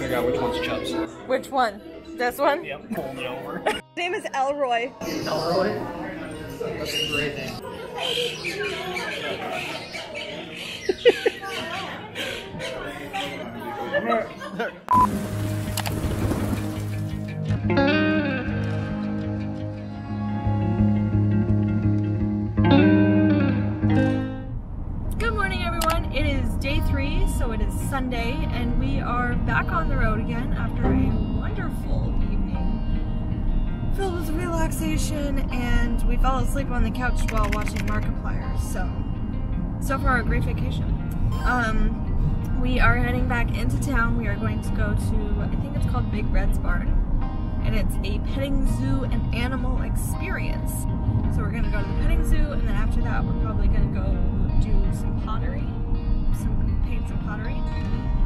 figure out which one's Chubbs. Which one? This one? Yep, pulling it over. His name is Elroy. Elroy? That's a great name. Good Sunday, and we are back on the road again after a wonderful evening filled with relaxation, and we fell asleep on the couch while watching Markiplier. So, so far, a great vacation. Um, we are heading back into town. We are going to go to, I think it's called Big Red's Barn, and it's a petting zoo and animal experience. So we're gonna go to the petting zoo, and then after that, we're probably gonna go do some pottery, some paint some pottery,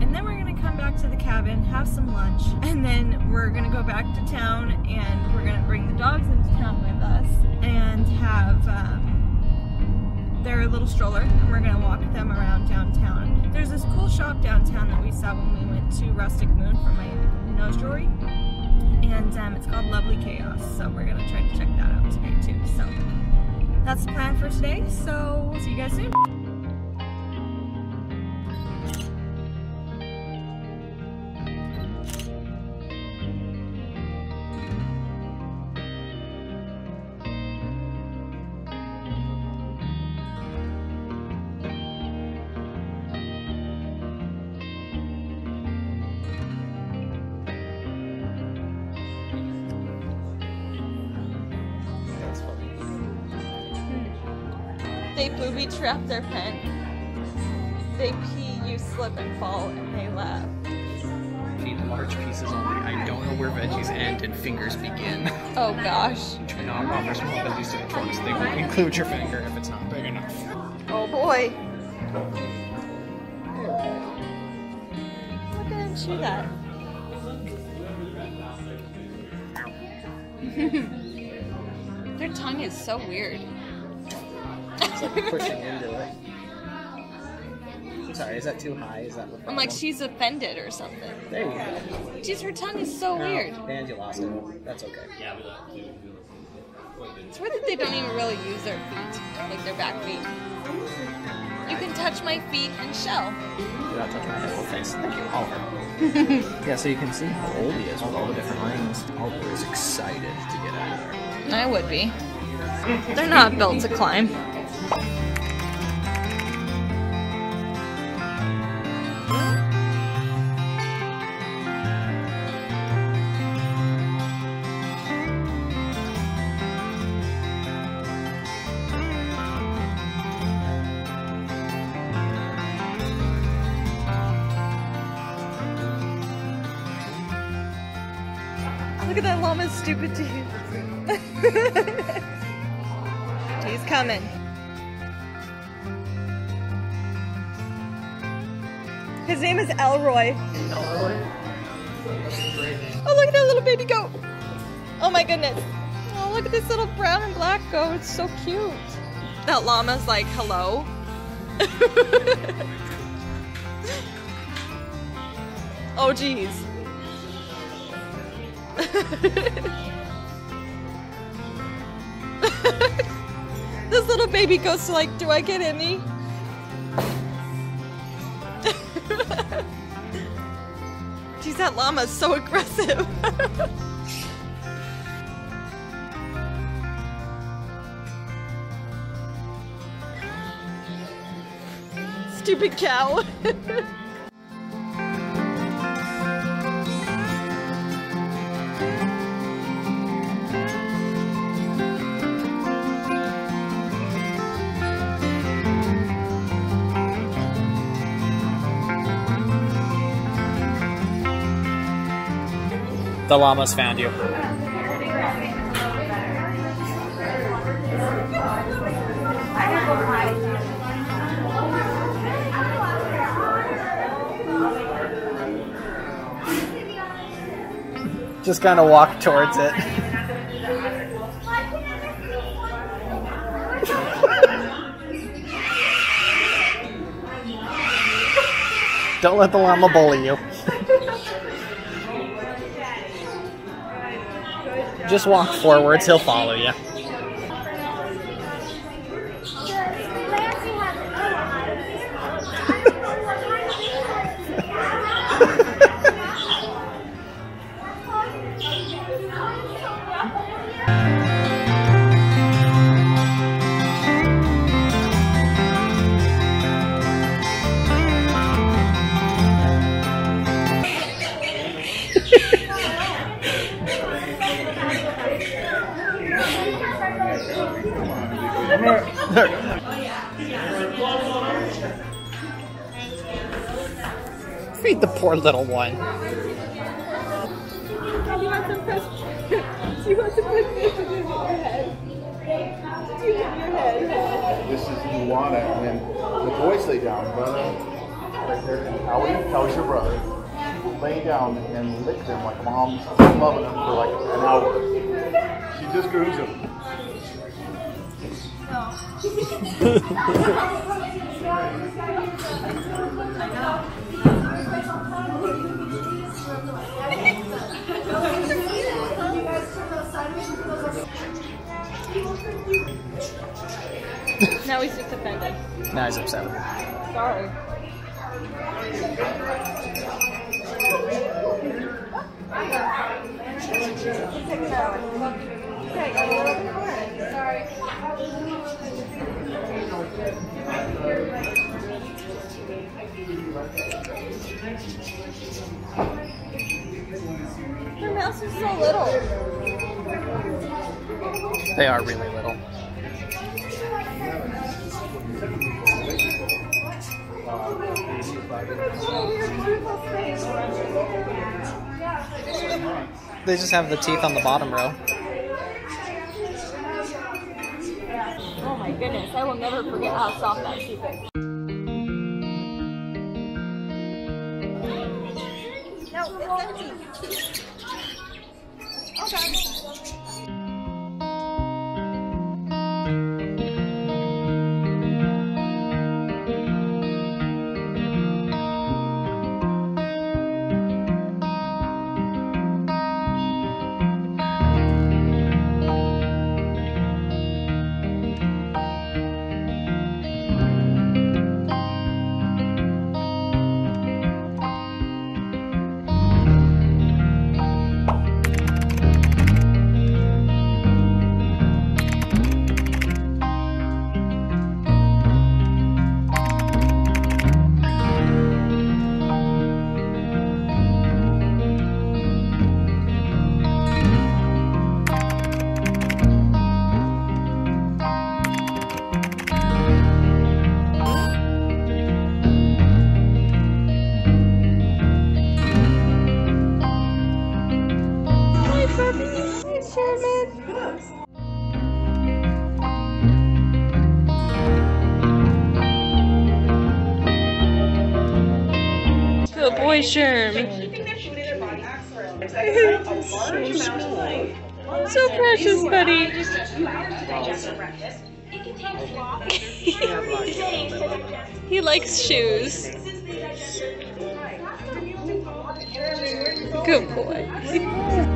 and then we're gonna come back to the cabin, have some lunch, and then we're gonna go back to town, and we're gonna bring the dogs into town with us, and have um, their little stroller, and we're gonna walk them around downtown. There's this cool shop downtown that we saw when we went to Rustic Moon for my nose jewelry and um, it's called Lovely Chaos. So we're gonna try to check that out today too. So that's the plan for today. So we'll see you guys soon. They booby trap their pen. They pee, you slip and fall, and they laugh. Feed large pieces only. I don't know where veggies end and fingers begin. Oh gosh. Try not to offer small veggies to the trucks. They won't include your finger if it's not big enough. Oh boy. Look at him chew that. Their tongue is so weird. Like pushing into it. I'm sorry, is that too high? Is that the? I'm like, she's offended or something. There you go. Jeez, her tongue is so No, weird. And you lost it. That's okay. It's weird that they don't even really use their feet, like their back feet. You can touch my feet and shell. Do not touch my head. Oh, thanks. Thank you, Oliver. yeah, so you can see how old he is with all the different rings. Oliver is excited to get out of there. I would be. They're not built to climb. Llama's stupid teeth. He's coming. His name is Elroy. Oh, look at that little baby goat. Oh my goodness. Oh, look at this little brown and black goat. It's so cute. That llama's like, hello. oh, geez. this little baby goes like, do I get any? Geez, that llama's so aggressive. Stupid cow. The llamas found you. Just kind of walk towards it. Don't let the llama bully you. Just walk forwards, he'll follow you. Feed the poor little one. Do you you want some in head? Do you your head? This is Luana, and the boys lay down, brother. Right there. Howie, Howie's your brother. Lay down and lick them like mom's loving them for like an hour. She just grooves them. Now he's just offended. Now he's upset with me. Sorry. Their mouths are so little. They are really little. They just have the teeth on the bottom row. Oh my goodness, I will never forget how soft that sheep is. No, it's Sherman. Good boy, Sherm. so precious, buddy. he likes shoes. Good boy.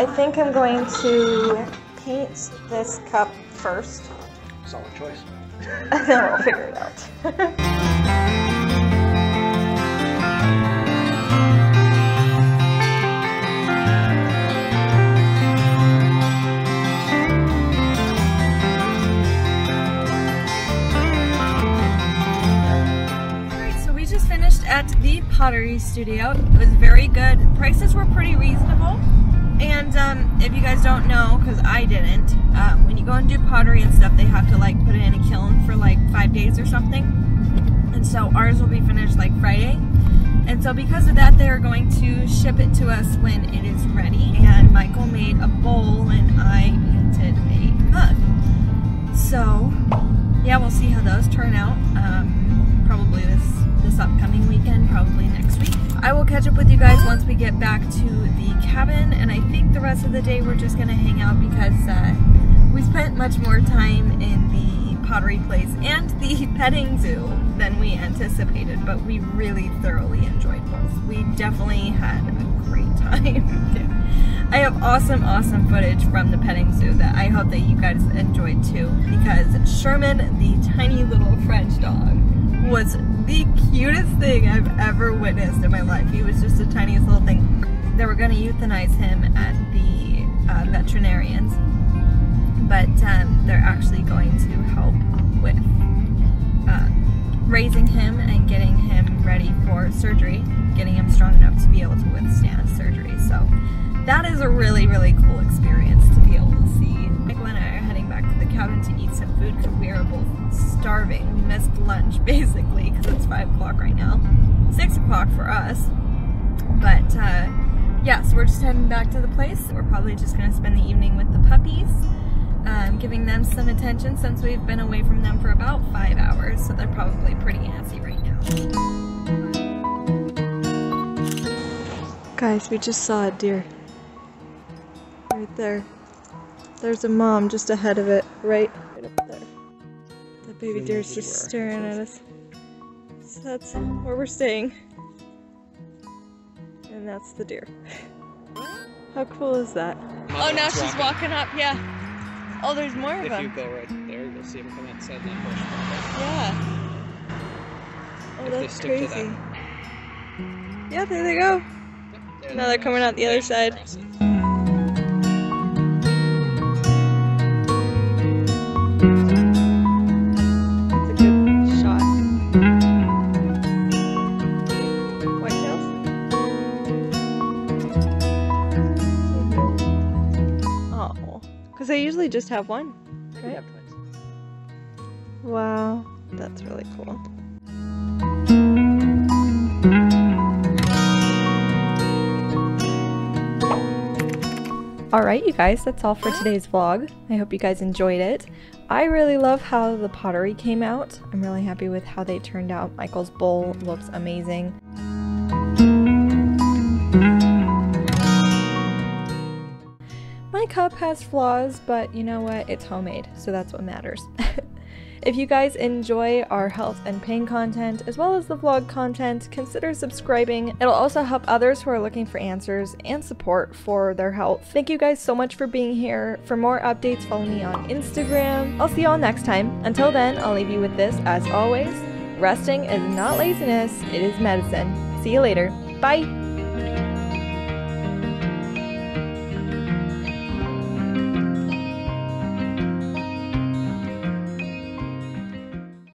I think I'm going to paint this cup first. Solid choice. then we'll figure it out. at the pottery studio. It was very good. Prices were pretty reasonable. And um, if you guys don't know, because I didn't, um, when you go and do pottery and stuff, they have to like put it in a kiln for like five days or something. And so ours will be finished like Friday. And so because of that, they're going to ship it to us when it is ready. And Michael made a bowl and I painted a mug. So yeah, we'll see how those turn out. Um, probably this this upcoming weekend, probably next week. I will catch up with you guys once we get back to the cabin, and I think the rest of the day we're just gonna hang out because uh, we spent much more time in the pottery place and the petting zoo than we anticipated, but we really thoroughly enjoyed both. We definitely had a great time. I have awesome, awesome footage from the petting zoo that I hope that you guys enjoyed too because Sherman, the tiny little French dog, was the cutest thing I've ever witnessed in my life. He was just the tiniest little thing. They were going to euthanize him at the uh, veterinarians, but um, they're actually going to help with uh, raising him and getting him ready for surgery, getting him strong enough to be able to withstand surgery. So that is a really, really cool experience to be able to see. Cabin to eat some food because we are both starving. We missed lunch basically because it's 5 o'clock right now. 6 o'clock for us. But uh, yeah, so we're just heading back to the place. We're probably just going to spend the evening with the puppies. Um, giving them some attention since we've been away from them for about five hours, so they're probably pretty antsy right now. Guys, we just saw a deer. Right there. There's a mom just ahead of it, right, right up there. The baby deer's just staring at us. So that's where we're staying. And that's the deer. How cool is that? Oh, now she's walking up, yeah. Oh, there's more of If them. you go right there, you'll see them come outside that bush. Yeah. Oh, If they that's stick to that. crazy. Yeah, there they go. There Now they they're coming out the other They side. Just have one. They Right. have twins. Wow, that's really cool. Alright, you guys, that's all for today's vlog. I hope you guys enjoyed it. I really love how the pottery came out. I'm really happy with how they turned out. Michael's bowl looks amazing. Cup has flaws, but you know what? It's homemade, so that's what matters. if you guys enjoy our health and pain content, as well as the vlog content, consider subscribing. It'll also help others who are looking for answers and support for their health. Thank you guys so much for being here. For more updates, follow me on Instagram. I'll see you all next time. Until then, I'll leave you with this as always. Resting is not laziness, it is medicine. See you later. Bye!